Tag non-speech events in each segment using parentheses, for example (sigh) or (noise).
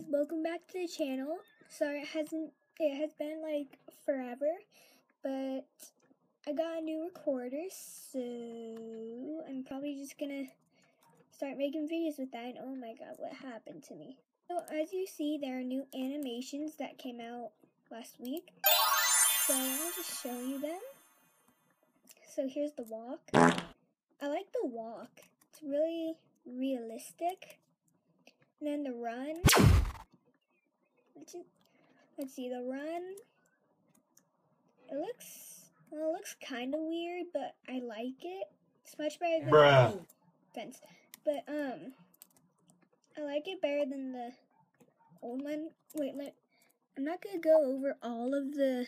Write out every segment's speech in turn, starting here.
guys, welcome back to the channel. Sorry it hasn't it has been like forever, but I got a new recorder, so I'm probably just gonna start making videos with that. And oh my god, what happened to me? So as you see, there are new animations that came out last week. So I'll just show you them. So here's the walk. I like the walk. It's really realistic. And then the run. Let's, let's see, the run. It looks, well, it looks kind of weird, but I like it. It's much better than Bruh. the fence. But, um, I like it better than the old one. Wait, let, I'm not going to go over all of the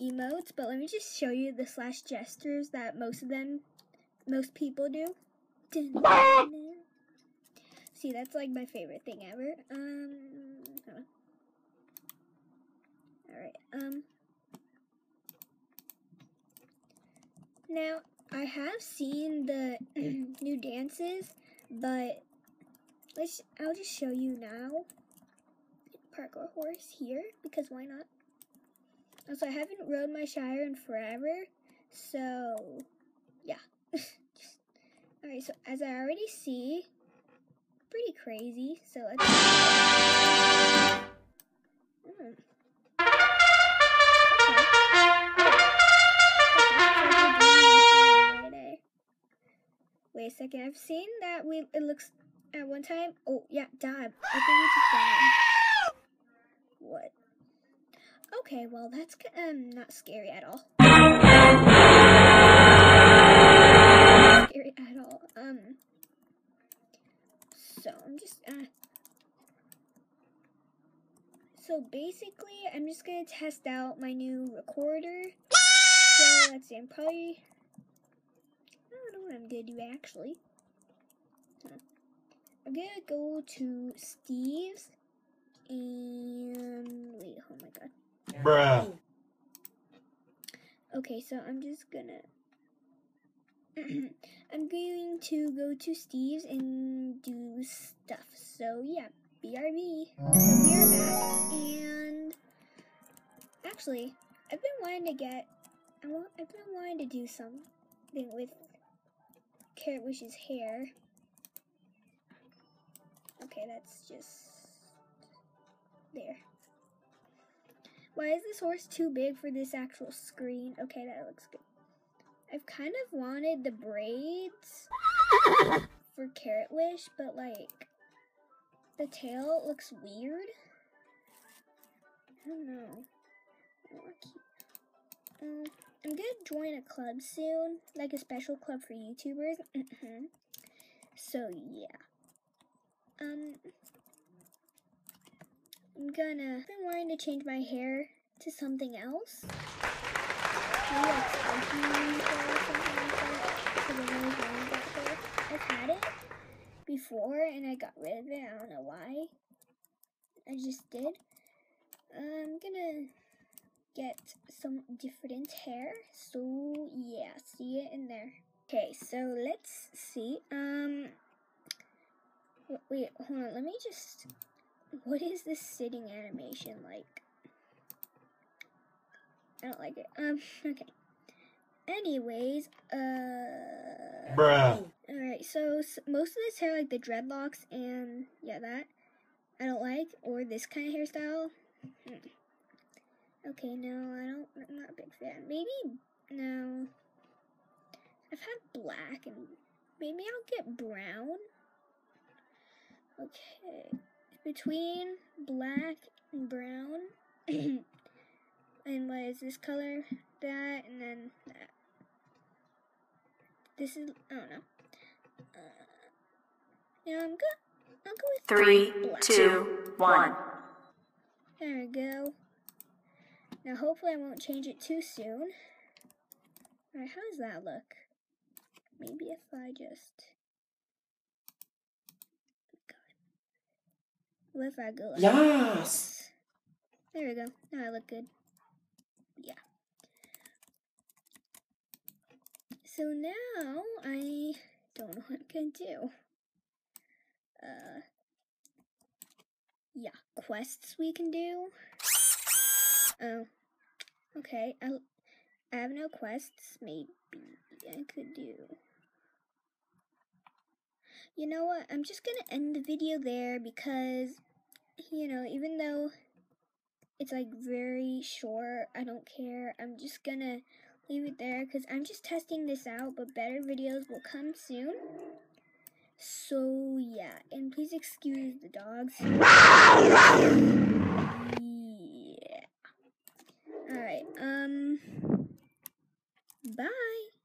emotes, but let me just show you the slash gestures that most of them, most people do. (laughs) See, that's like my favorite thing ever. Um, hold on. all right. Um, now I have seen the (clears throat) new dances, but let's. I'll just show you now. Parkour horse here because why not? Also, I haven't rode my Shire in forever, so yeah. (laughs) Alright, so as I already see, pretty crazy, so let's. (laughs) Hmm. Second, I've seen that we it looks at one time. Oh yeah, dab. I think we just died. What? Okay, well that's um not scary at all. scary at all. Um. So I'm just uh. So basically, I'm just gonna test out my new recorder. So let's see. I'm probably. I don't know what I'm gonna do actually. I'm gonna go to Steve's and wait. Oh my god. Bruh. Okay, so I'm just gonna. (clears throat) I'm going to go to Steve's and do stuff. So yeah, BRB. So we are back, and actually, I've been wanting to get. I want. I've been wanting to do something with Carrot Wish's hair. Okay, that's just there. Why is this horse too big for this actual screen? Okay, that looks good. I've kind of wanted the braids for Carrot Wish, but like the tail looks weird. I don't know. I don't I'm gonna join a club soon, like a special club for YouTubers. so yeah. Um, I'm gonna. I've been wanting to change my hair to something else. Hair. I've had it before and I got rid of it. I don't know why. I just did. I'm gonna get some different hair. So yeah, see it in there. Okay, so let's see. Um, wait, hold on. Let me just. What is this sitting animation like? I don't like it. Um, (laughs) okay. Anyways, uh. Bruh. Alright, so s- most of this hair, like the dreadlocks and yeah, that I don't like, or this kind of hairstyle. Hmm. Okay, no, I don't. I'm not a big fan. Maybe no. I've had black, and maybe I'll get brown. Okay, between black and brown, (coughs) and what is this color? That, and then that. This is I don't know. Uh, yeah, I'm good. I'll go with Three, black. two, one. There we go. Now, hopefully, I won't change it too soon. Alright, how does that look? Maybe if I just. God. What if I go like Yes. this? There we go. Now I look good. Yeah. So now I don't know (laughs) what I'm gonna do. Uh. yeah, quests we can do. Oh, okay. I, I have no quests. Maybe I could do. You know what? I'm just gonna end the video there because, you know, even though it's like very short, I don't care. I'm just gonna leave it there because I'm just testing this out, but better videos will come soon. So yeah, and please excuse the dogs. (laughs) Um bye.